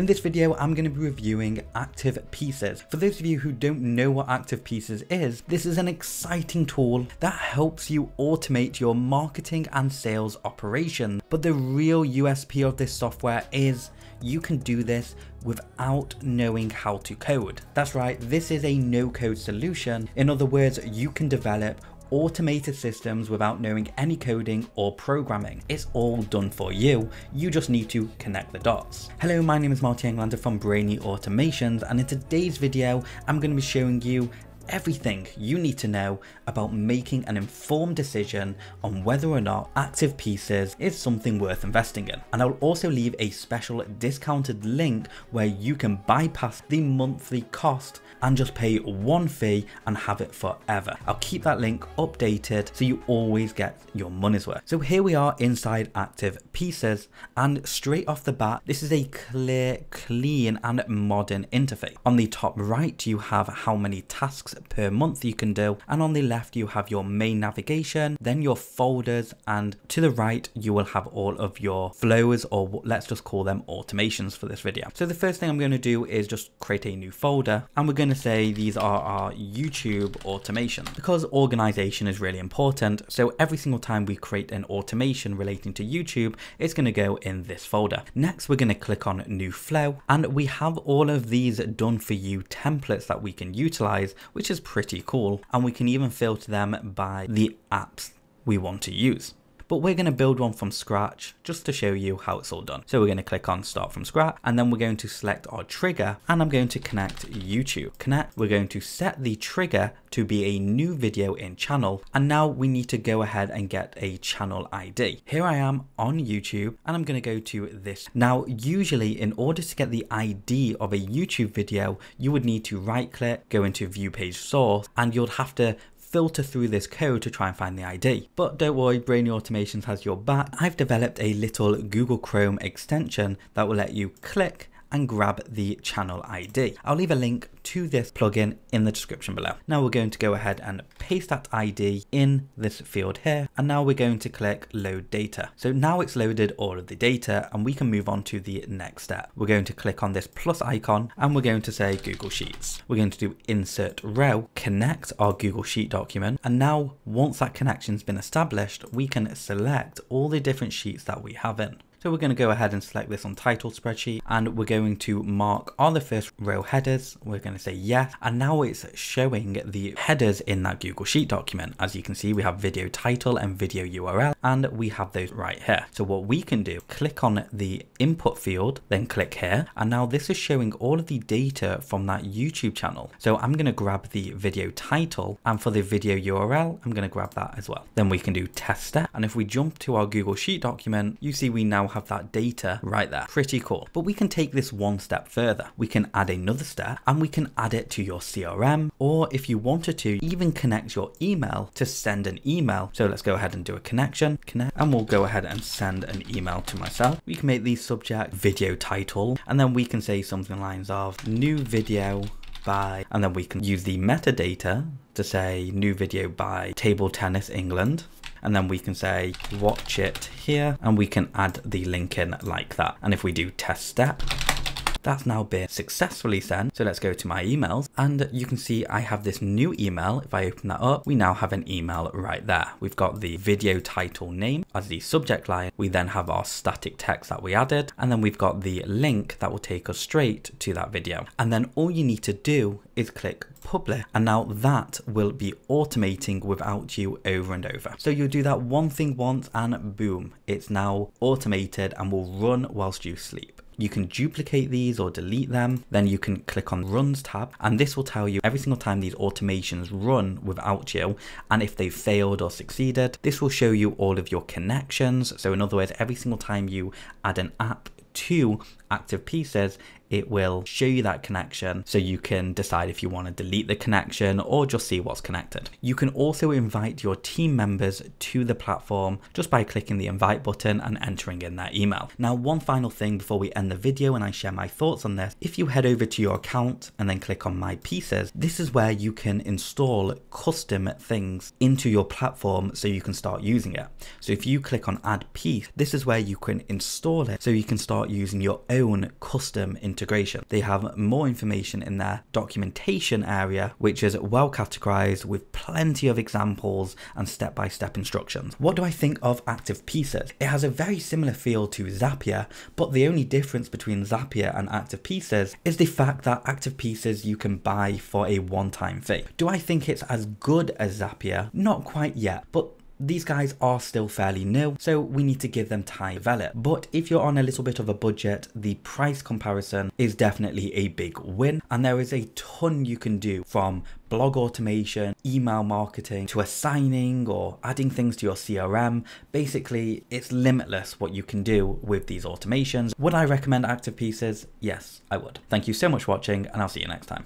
In this video, I'm going to be reviewing Active Pieces. For those of you who don't know what Activepieces is, this is an exciting tool that helps you automate your marketing and sales operation. But the real USP of this software is you can do this without knowing how to code. That's right, this is a no code solution. In other words, you can develop automated systems without knowing any coding or programming. It's all done for you. You just need to connect the dots. Hello, my name is Marty Englander from Brainy Automations and in today's video, I'm going to be showing you everything you need to know about making an informed decision on whether or not Activepieces is something worth investing in. And I'll also leave a special discounted link where you can bypass the monthly cost and just pay one fee and have it forever. I'll keep that link updated so you always get your money's worth. So here we are inside active pieces and straight off the bat, this is a clear, clean and modern interface. On the top right, you have how many tasks per month you can do. And on the left, you have your main navigation, then your folders, and to the right, you will have all of your flows or let's just call them automations for this video. So the first thing I'm going to do is just create a new folder and we're going to say these are our YouTube automations because organization is really important. So every single time we create an automation relating to YouTube, it's going to go in this folder. Next, we're going to click on new flow and we have all of these done for you templates that we can utilize, which is pretty cool. And we can even filter them by the apps we want to use but we're going to build one from scratch just to show you how it's all done. So we're going to click on start from scratch and then we're going to select our trigger and I'm going to connect YouTube. Connect, we're going to set the trigger to be a new video in channel and now we need to go ahead and get a channel ID. Here I am on YouTube and I'm going to go to this. Now usually in order to get the ID of a YouTube video you would need to right click, go into view page source and you'll have to filter through this code to try and find the ID. But don't worry, Brainy Automations has your back. I've developed a little Google Chrome extension that will let you click and grab the channel ID. I'll leave a link to this plugin in the description below. Now we're going to go ahead and paste that ID in this field here. And now we're going to click load data. So now it's loaded all of the data and we can move on to the next step. We're going to click on this plus icon and we're going to say Google Sheets. We're going to do insert row, connect our Google Sheet document. And now once that connection's been established, we can select all the different sheets that we have in. So we're going to go ahead and select this on title spreadsheet and we're going to mark all the first row headers. We're going to say yes. And now it's showing the headers in that Google Sheet document. As you can see, we have video title and video URL and we have those right here. So what we can do, click on the input field, then click here. And now this is showing all of the data from that YouTube channel. So I'm going to grab the video title and for the video URL, I'm going to grab that as well. Then we can do test step. And if we jump to our Google Sheet document, you see we now have that data right there. Pretty cool. But we can take this one step further. We can add another step and we can add it to your CRM or if you wanted to even connect your email to send an email. So let's go ahead and do a connection, connect, and we'll go ahead and send an email to myself. We can make the subject video title and then we can say something lines of new video by, and then we can use the metadata to say new video by Table Tennis England and then we can say watch it here and we can add the link in like that. And if we do test step, that's now been successfully sent. So let's go to my emails and you can see I have this new email. If I open that up, we now have an email right there. We've got the video title name as the subject line. We then have our static text that we added and then we've got the link that will take us straight to that video. And then all you need to do is click publish and now that will be automating without you over and over. So you'll do that one thing once and boom, it's now automated and will run whilst you sleep. You can duplicate these or delete them. Then you can click on runs tab and this will tell you every single time these automations run without you and if they've failed or succeeded. This will show you all of your connections. So in other words, every single time you add an app to Activepieces, it will show you that connection so you can decide if you want to delete the connection or just see what's connected. You can also invite your team members to the platform just by clicking the invite button and entering in their email. Now, one final thing before we end the video and I share my thoughts on this, if you head over to your account and then click on my pieces, this is where you can install custom things into your platform so you can start using it. So if you click on add piece, this is where you can install it so you can start using your own custom integration. They have more information in their documentation area, which is well categorized with plenty of examples and step-by-step instructions. What do I think of Activepieces? It has a very similar feel to Zapier, but the only difference between Zapier and Activepieces is the fact that Activepieces you can buy for a one-time fee. Do I think it's as good as Zapier? Not quite yet, but these guys are still fairly new, so we need to give them time to develop. But if you're on a little bit of a budget, the price comparison is definitely a big win. And there is a ton you can do from blog automation, email marketing, to assigning or adding things to your CRM. Basically, it's limitless what you can do with these automations. Would I recommend Activepieces? Yes, I would. Thank you so much for watching, and I'll see you next time.